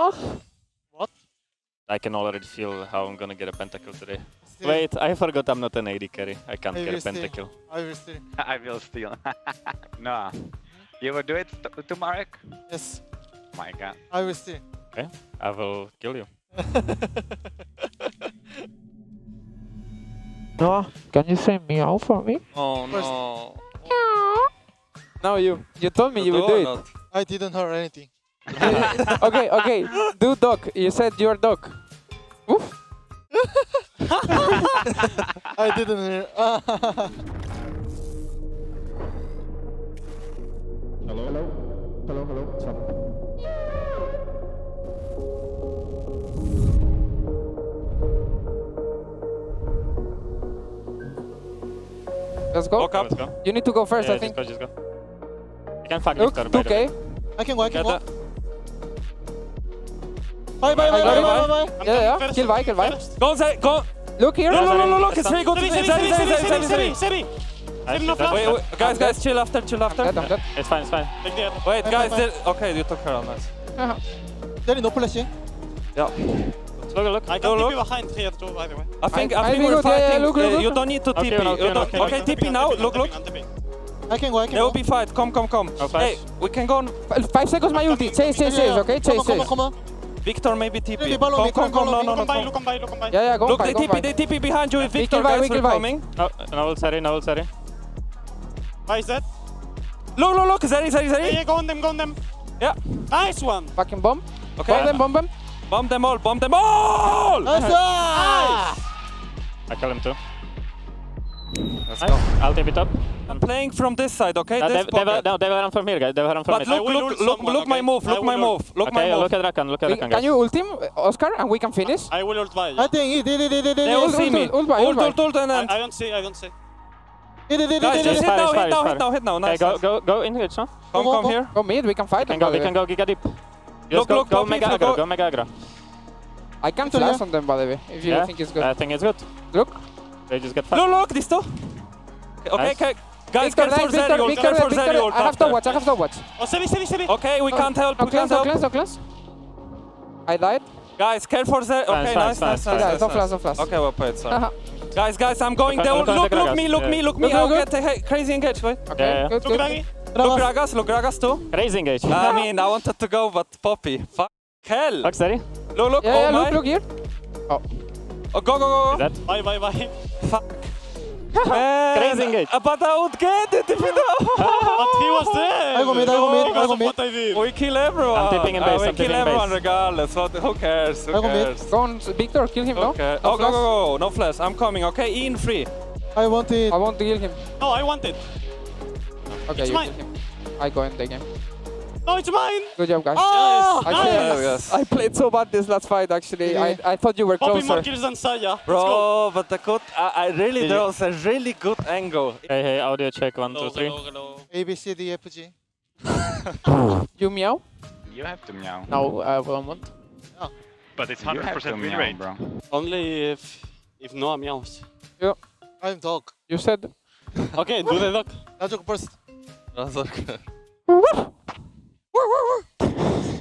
Oh. What? I can already feel how I'm gonna get a pentakill today. Still, Wait, I forgot I'm not an AD carry. I can't I get a will steal. pentakill. I will steal. I will steal. no. You will do it to, to Marek? Yes, My god. I will steal. Okay, I will kill you. No, can you say meow for me? Oh First- no. No, you. You told me you would do it. not? I didn't hear anything. okay, okay. Do dog. You said you're dog. Oof. I didn't hear. Let's go. Walk up. Let's go. You need to go first, yeah, I think. Just go, just go. You can fuck Look, Victor, by the way. 2k. I can go, I can go. That. Bye, bye, I bye, got bye, it, bye, bye. bye. Yeah, yeah. Kill Vi, kill Vi. Go, Zay, go. Look here. Look, Yeah, look, Zay, look, look. It's stop. very good. Sebi, Zay, Sebi, Zay, Sebi, Zay, Sebi, Zay, Zay, Sebi, Zay. Sebi, Nice, no good job. flash. Wait, wait, guys, guys, chill after, chill I'm dead, after. I'm dead. It's fine, it's fine. Take the other. Wait, Bye, guys, bye, there- okay, you took her on nice. There is no flash. eh? Yeah. Look, look. I Go, can look. keep you behind here too, by the way. I think, I- I I think think we're good, yeah, yeah, fighting. look, look, Uh, look. You don't need to Okay, TP. okay, You don't- okay, Okay, I'm tipping, TP I'm now. tipping, Look, I'm look. tipping, I'm tipping. I can go, I can There will go. be fight. Come, come, come. No flash. Hey, we can go on. F- Five seconds my ulti. Chase, chase, Yeah, chase, yeah. okay? Come Chase, on, come on, chase. come on. Victor, maybe TP. Maybe follow Come, me, come, follow come. No, me. no, Look no. on by, come. look on by, look on by. Yeah, yeah, go Look, by, they go TP, by. they TP behind you with We Victor. kill Vi, Guys, we we're kill Vi. coming. No, no ulti, no ulti. Why is that? Look, look, look. Zeri, Zeri, Yeah, Zeri. yeah, go on them, go on them. Yeah. Nice one. Fucking bomb. Okay. Bomb them, bomb them. Bomb them all, bomb them all! Nice! ah! I kill him too. Let's Nice. go. I'll TP top. I'm playing from this side, okay? Uh, this they, they, were, no, they were run from here, guys. They were run from But mid. I look, will look, look, someone, look my move, look my move, look my okay, move. look at Rakan, look at We- Rakan, Can guys. you ult him, Oscar, and we can finish? I will ult by. I think he did it, did it, They will ult, see me. ult, ult by, ult Ult, ult, ult, and I, then. I don't see, I don't see. Did it, did it, Guys, just it. hit fine, now, it's hit fine, now, it's hit now, hit now. Okay, Nice. go, go, go in here, no? Come, Go, come go. here. Go mid, we can fight We can go, we can go Giga deep. Look, go, look, go Poppy, mega go- aggro, go mega aggro. I can Actually, flash yeah. on them, by the way, if you Yeah, think it's good. I think it's good. Look. They just get Look, look, these two. Okay, okay, Nice. okay. Guys, Victor, care for nice, Victor, Zeri ult, Victor, Victor. I have after. to watch, I have to watch. Oh, Sebi, Sebi, Sebi. Okay, we can't help, No we cleanse, can't no help. cleanse, no cleanse. I died. Guys, care for Zeri. Fine, Okay, fine, nice, fine, nice, fine. nice. Yeah, nice, don't flash, don't flash. Okay, well played, sorry. Uh-huh. Guys, guys, I'm going Look, there. look, Look, look, look, look, me, look yeah. me, look me. Look, I'll get a crazy engage, wait. Okay, Yeah, yeah. good, Look good. at me. Look Gragas, look Gragas too. Crazy engage. I mean, I wanted to go, but Poppy. Fuck hell. Fuck, steady. Look, look, Yeah, oh yeah, my. look, look here. Oh, go, go, go, Is go. that? Bye, bye, bye. Fuck. Man, Crazy engage. But I would get it if you know. But he was there. I go mid, I go mid, I go mid. What I did. We kill everyone. I'm tipping in Uh, base, we I'm kill everyone base. regardless. What, who cares? Who I go mid. Go on, Victor, kill him, no? Okay. No Oh, go, go, go. No flash. I'm coming, okay? In free. I want it. I want to kill him. No, I want it. Okay, It's you mine. kill him. I go in the game. No, it's mine. Good job, guys. Oh! I, Nice. played, Yes. I played so bad this last fight, actually. Yeah. I, I thought you were Poppy more closer. kills than Saya. Bro, but the good, I, I really, Did there was a really good angle. Hey, hey, audio check. One, Hello, two, three. hello, hello. A, B, C, D, F, G. You meow? You have to meow. No, uh, I won't. Oh. But it's 100% to win meow, rate. bro. Only if if Noah meows. Yeah. I'm dog. You said. Okay, do the dog. Razork first. That's okay.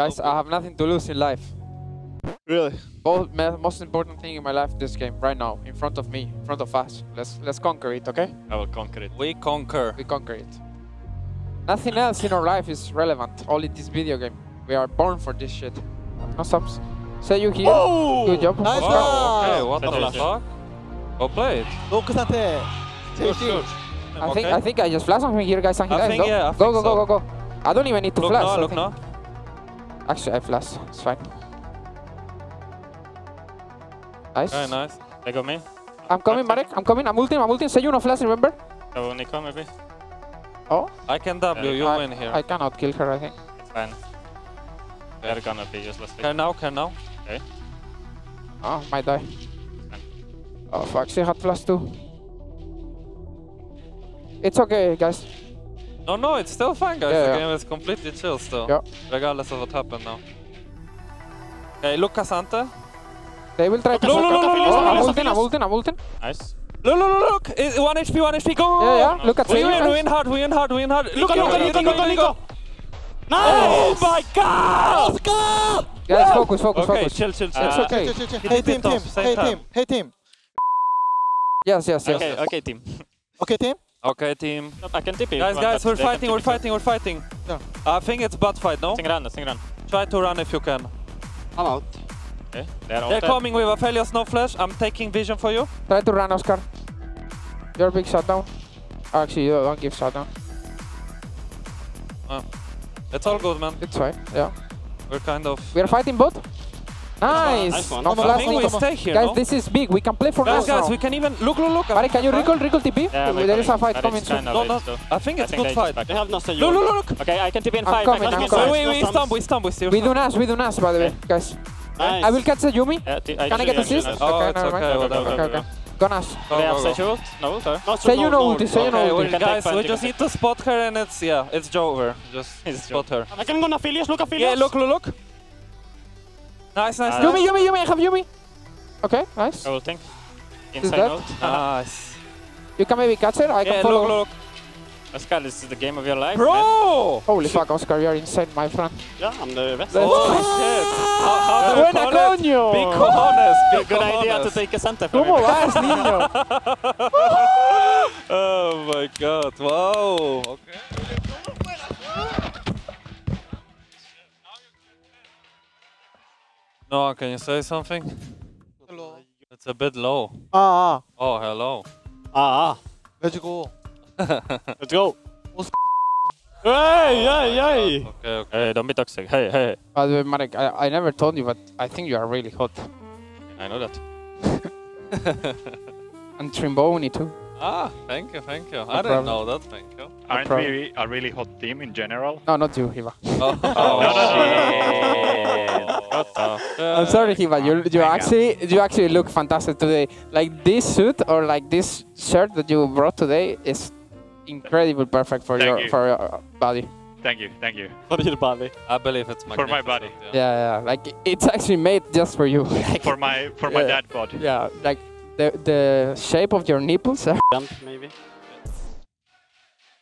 Guys, I have nothing to lose in life. Really? Both, most important thing in my life this game, right now, in front of me, in front of us. Let's let's conquer it, okay? I will conquer it. We conquer. We conquer it. Nothing else in our life is relevant, only this video game. We are born for this shit. No subs. Say you here. Oh! Good job. Nice one! Oh, okay, what the fuck? fuck? Well played. Lokusate! Take good. I okay. think I think I just flashed something here, guys. I think. Yeah, go, I think go, go, so. go, go, go. I don't even need to look flash. No, look, no now. Actually, I flash. It's fine. Nice. Very nice. They got me. I'm coming, Marek. I'm coming. I'm ulting. I'm ulting. Say you no flash. Remember? Go Nico, maybe. Oh, I can W, you I, win here. I cannot kill her. I think. It's fine. They're gonna be useless. Can now, can now. Okay. Oh, might die. Oh fuck, she had flash too. It's okay, guys. No, no, it's still fine, guys. Yeah, the yeah. game is completely chill still. Yeah. Regardless of what happened now. Okay, look Casanta. They will try look, to... Look, look, look, look, look, look, look, look, look, look, look, Nice. Look, look, look, look! It, one HP, one HP, go! Yeah, yeah, look at We win, we win hard, we win hard, we win hard. Nico, look, Nico, Nico, Nico, Nico, Nico! Nice! Oh my god! Let's go! Guys, focus, focus, okay, focus. chill, chill, chill. It's uh, okay. Chill, chill, chill. Hey, team, team. Hey, team. Hey, team. Yes, yes, yes. Okay, okay, team. Okay, team? Okay, team. I can TP. Guys, guys, we're fighting, we're fighting, we're fighting, we're fighting. Yeah. I think it's bad fight, no? Sing run, sing run. Try to run if you can. I'm out. Eh, okay, they're, they're coming with Aphelios, no flash. I'm taking vision for you. Try to run, Oscar. Your big shutdown. Actually, you don't give shutdown. Oh. It's all good, man. It's fine, yeah. We're kind of... We're yeah. fighting both? Nice! On the I last think we stay here, Guys, no? this is big. We can play for guys, guys, we can even... Look, look, look! Mari, can you recall? Recall TP? Yeah, there is a fight coming soon. No, no, so I think it's a good fight. They have no Look, look, look! Okay, I can TP in five. I'm coming, I'm coming. Wait, wait, stump, we stump, we still. We do Nash, we do Nash, by the way, guys. Nice. I will catch the Yuumi. Yeah, can I get assist? Oh, okay, okay, okay, okay. Gunas. Go, they have Seju ult? No, sorry. No, you no, no Say you no ulti. Guys, we just need to spot her and it's, yeah, it's Jover. Just it's spot her. I can go on Aphelios, look Aphelios. Yeah, look, look, look. Nice, nice. Uh, Yuumi, Yuumi, Yuumi, I have Yuumi. Okay, nice. I will think. Inside out. Ah, uh, nice. You can maybe catch her, I yeah, can follow. look, look. Oscar, this is the game of your life, Bro! Man. Holy fuck, Oscar, you're insane, my friend. Yeah, I'm the best. Let's oh, shit! How, how Buena coño! Big cojones! Big good cojones. idea to take a center for me. ¿Cómo vas, niño? oh my god, wow! can you say something? Hello. It's a bit low. Ah. ah. Oh, hello. Ah. ah. Let's go. Let's go. Hey, hey, hey! Okay, okay. Hey, don't be toxic. Hey, hey. By the way, Marek, I, I never told you, but I think you are really hot. I know that. and Trimboni too. Ah, thank you, thank you. No I didn't know that, thank you. Aren't we a really hot team in general? No, not you, Hiva. Oh, oh shit. I'm sorry, Hiva. You you actually you actually look fantastic today. Like this suit or like this shirt that you brought today is incredible, perfect for your you. for your body. Thank you, thank you. For your body. I believe it's for my body. Yeah. yeah, yeah. Like it's actually made just for you. like, for my for my yeah. dad body. Yeah, like the the shape of your nipples are. Jump maybe.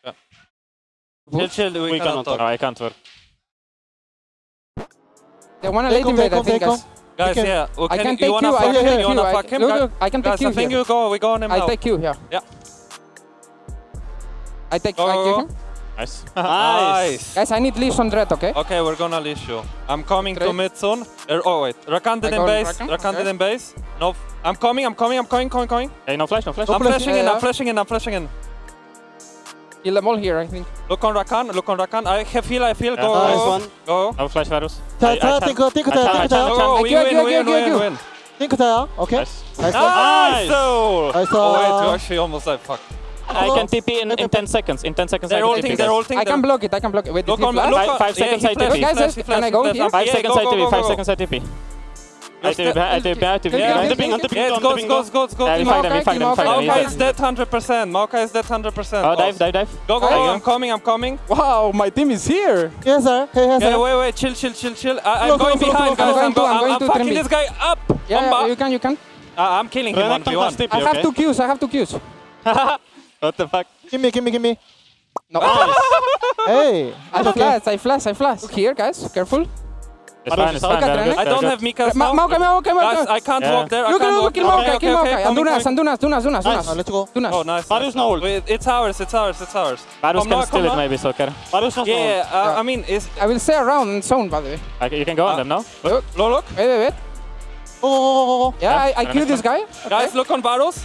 Yeah. Chill, chill, we, we cannot, talk. talk. No, I can't work. They wanna late invade, I think, guys. Guys, can, yeah, can, I can take you wanna you, fuck him, you, wanna fuck him? Look, look, I can take guys, you I think here. you go, we go on him I now. I take you, yeah. Yeah. I take, go, I go, him? Nice. nice. Guys, I need leash on Dread, okay? Okay, we're gonna leash you. I'm coming Dread. to mid soon. Er, oh, wait. Rakanted in base. Rakanted okay. in base. No. I'm coming, I'm coming, I'm coming, coming, coming. Hey, no flash, no flash. No I'm flashing yeah, in, yeah. I'm flashing in, I'm flashing in. Kill them all here, I think. Look on Rakan, look on Rakan. I have heal, I feel. Yeah. Go, nice one. Go. I'm flash Varus. Tinko, Tinko, Tinko. Oh, we win, we win, we win. Tinko, okay. Nice. Nice. Nice. Nice. Oh, wait, actually almost I fucked. I can TP in, in 10 seconds. In 10 seconds, they're I can rolling, TP. They're ulting. I can block it. I can block it. Wait, did look he flash? Five, five seconds, yeah, I TP. Guys, can I go in here? Five seconds, I TP. Five seconds, I TP. I do I do I do yeah, I'm dipping, I'm dipping, yeah, go, go, go, go. Uh, fuck them, fuck them, fuck them. Maokai is dead 100%, Maokai is dead 100%. Oh, dive, dive, dive. Go, go, go, I'm coming, I'm coming. Wow, my team is here. Yes, sir. Hey, yes, sir. Yeah, wait, wait, chill, chill, chill, chill. I, I'm going behind, guys. I'm going I'm fucking this guy up. Yeah, you can, you can. Uh, I'm killing him 1v1. I have two Qs, I have two Qs. What the fuck? Gimme, gimme, gimme. No. Nice. hey. I okay. flash, I flash, I flash. Look here, guys. Careful. It's fine, it's fine. I don't have Mika's now. Mauka, Mauka, Mauka. I can't yeah. walk there. I Look, can walk. Kill Mauka, kill Mauka. Andunas, Andunas, Dunas, Dunas, Dunas. Nice. Let's go. Dunas. Oh, nice. Marius no ult. It's ours, it's ours, it's ours. Marius can steal it maybe, Soccer. Marius no Yeah, uh, I mean, is... I will stay around in zone, by the way. You can go on ah. them now. Look. Look. Wait, wait, wait. Oh, oh, oh, oh Yeah, I, I killed this guy. Guys, look on Varus.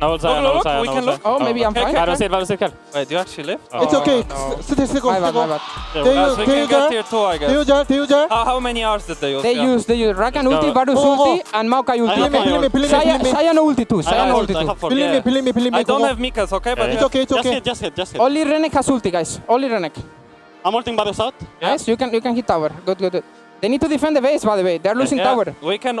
I will try, look, I will. We can look. Oh, maybe I'm fine. Varo, sit, Varo, sit, Wait, do you actually lift? It's oh. okay. Sit here, My bad, my bad. They can get tier 2, I guess. Teujar, Teujar. How many hours did they use? They use. they use. Rakan ulti, Varus ulti, and Maokai ulti. Sayano ulti too, Sayano ulti too. Pilling me, pilling me, pilling me. I don't have Mikas, okay? But it's okay, it's okay. Just hit, just hit, just hit. Only Renek has ulti, guys. Only Renek. I'm ulting Varus out. Nice, you can hit tower. Good, good, good. They need to defend the base, by the way. They're losing tower. We can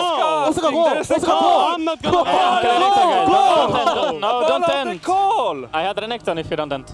die. Renekton, guys. Go. Don't end, don't- No, don't the end. call. I had Renekton if you don't end.